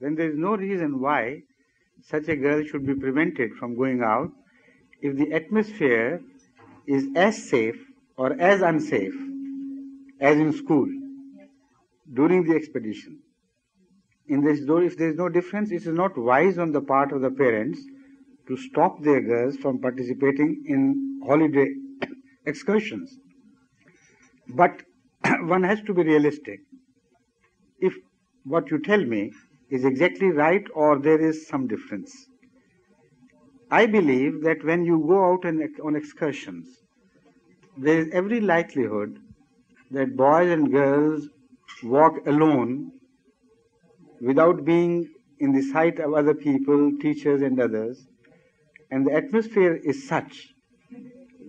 then there is no reason why such a girl should be prevented from going out if the atmosphere is as safe or as unsafe as in school during the expedition. In this, if there is no difference, it is not wise on the part of the parents to stop their girls from participating in holiday excursions. But one has to be realistic. If what you tell me is exactly right or there is some difference. I believe that when you go out on excursions, there is every likelihood that boys and girls walk alone without being in the sight of other people, teachers and others, and the atmosphere is such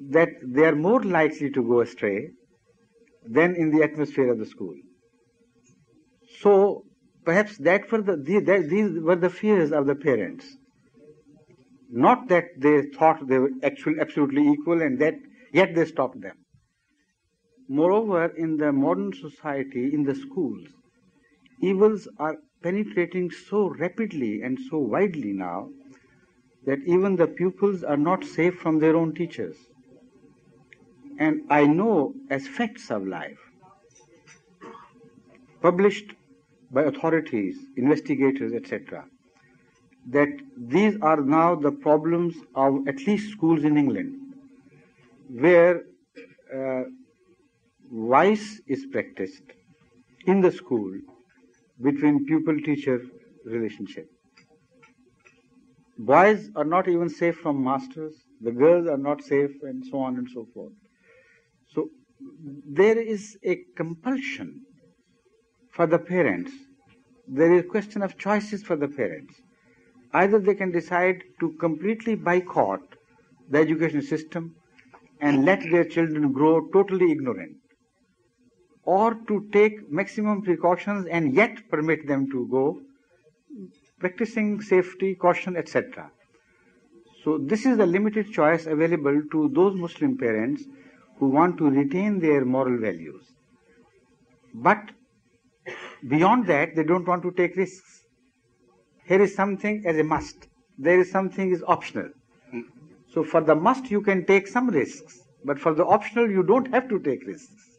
that they are more likely to go astray than in the atmosphere of the school. Perhaps that were the, these were the fears of the parents. Not that they thought they were actually absolutely equal and that yet they stopped them. Moreover, in the modern society, in the schools, evils are penetrating so rapidly and so widely now that even the pupils are not safe from their own teachers. And I know as facts of life, published by authorities, investigators, etc., that these are now the problems of at least schools in England, where uh, vice is practiced in the school between pupil teacher relationship. Boys are not even safe from masters, the girls are not safe, and so on and so forth. So there is a compulsion for the parents. There is a question of choices for the parents. Either they can decide to completely boycott the education system and let their children grow totally ignorant, or to take maximum precautions and yet permit them to go practicing safety, caution, etc. So this is the limited choice available to those Muslim parents who want to retain their moral values. But beyond that, they don't want to take risks. Here is something as a must. There is something is optional. Mm. So for the must, you can take some risks. But for the optional, you don't have to take risks.